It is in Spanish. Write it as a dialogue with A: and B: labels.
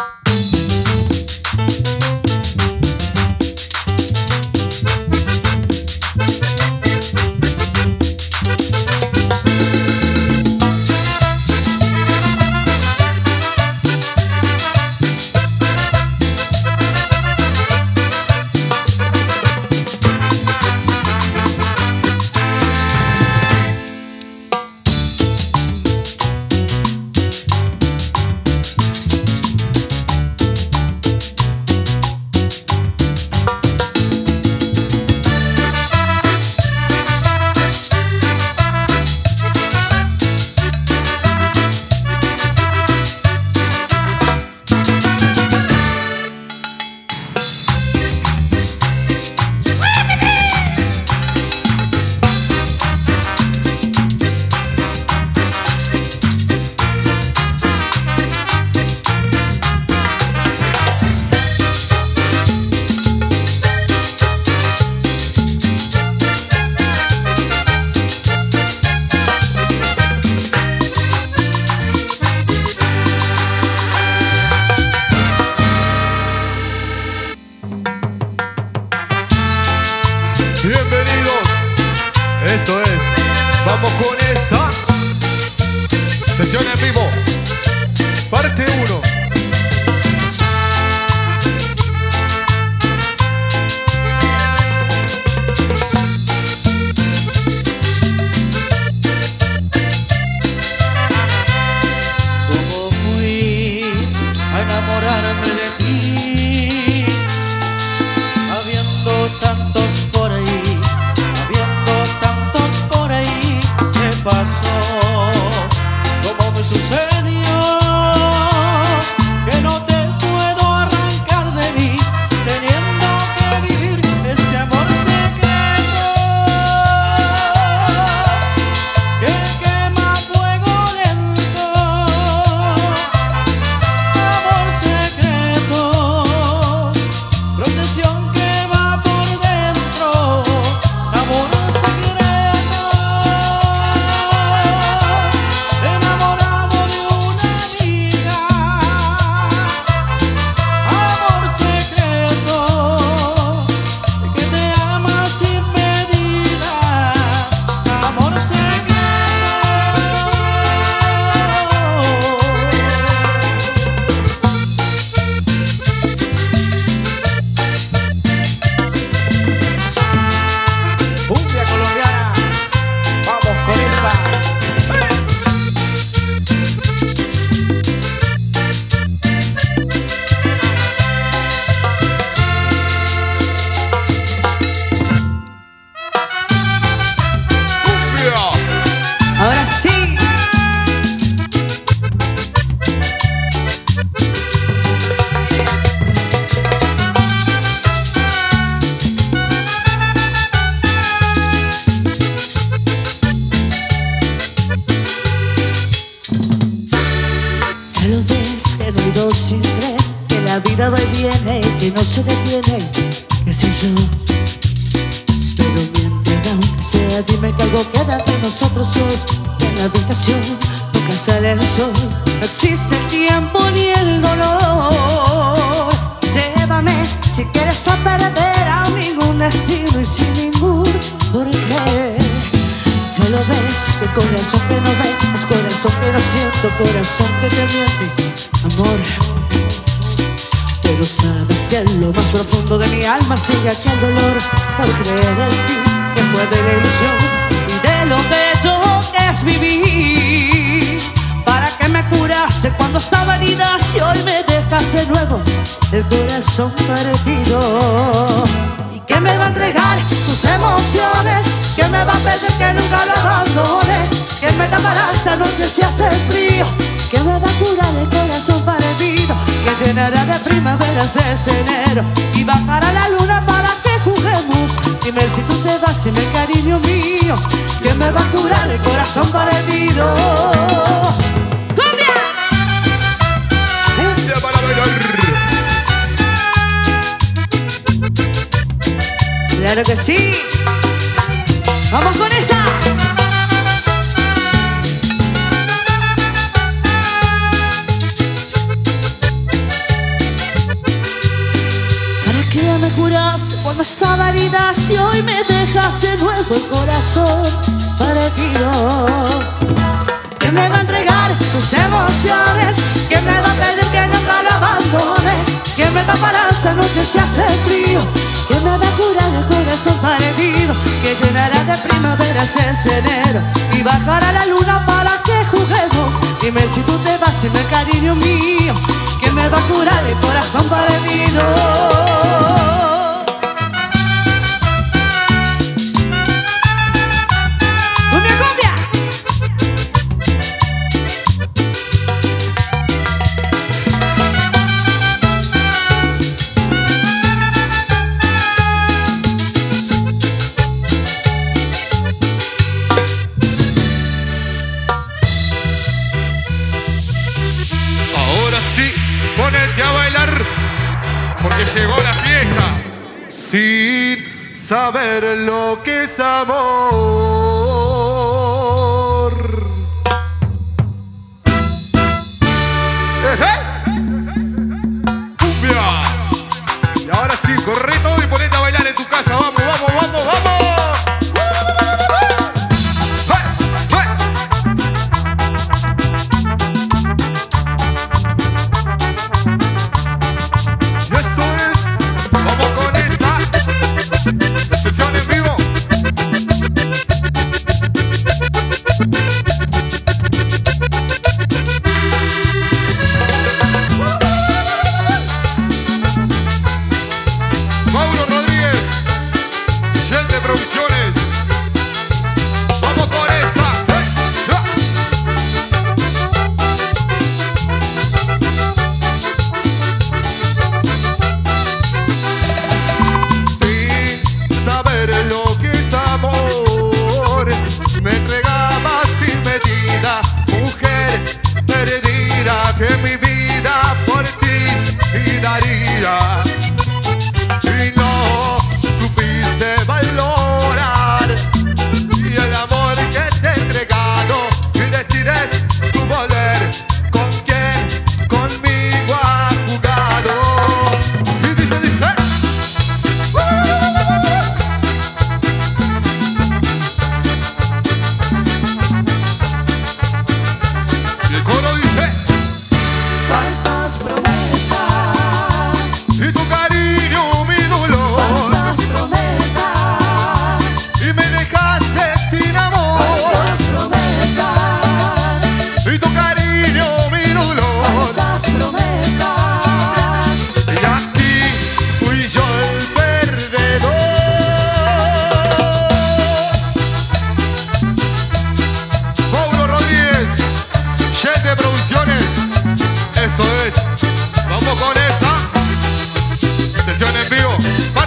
A: Bye. Esto es. Vamos con esa. Sesión en vivo. Parte 1.
B: enamorarme de Since
C: que no se detiene, qué sé yo. Pero mientras aunque sea, dime que algo queda entre nosotros dos. En la educación nunca sale el sol, no existe el tiempo ni el dolor. Llévame si quieres a perder a ningún destino y sin ningún porqué. Solo ves que corazón que no ve, es corazón que no siento, corazón que te miente, amor. Pero sabes que en lo más profundo de mi alma sigue aquel dolor por creer en ti que fue de la ilusión y de lo bello que es vivir. Para que me curaste cuando estaba herida y si hoy me dejas nuevo el corazón perdido? ¿Y que me va a entregar sus emociones? que me va a pedir que nunca lo abandone? que me tapará esta noche si hace frío? que me va a curar el corazón? Primavera de primaveras es enero Y bajará la luna para que juguemos Dime si tú te vas sin el cariño mío Que me va a curar el corazón partido ¡Cumbia!
A: ¡Cumbia para bailar!
C: ¡Claro que sí! ¡Vamos con estaba herida y hoy me dejas de nuevo el corazón partido. Que me va a entregar sus emociones, que me va a pedir que nunca lo abandone, que me tapará esta noche si hace frío, que me va a curar el corazón partido, que llenará de primavera este enero y bajará la luna para que juguemos. Dime si tú te vas en el cariño mío, que me va a curar el corazón partido.
A: Saber lo que es. Bye.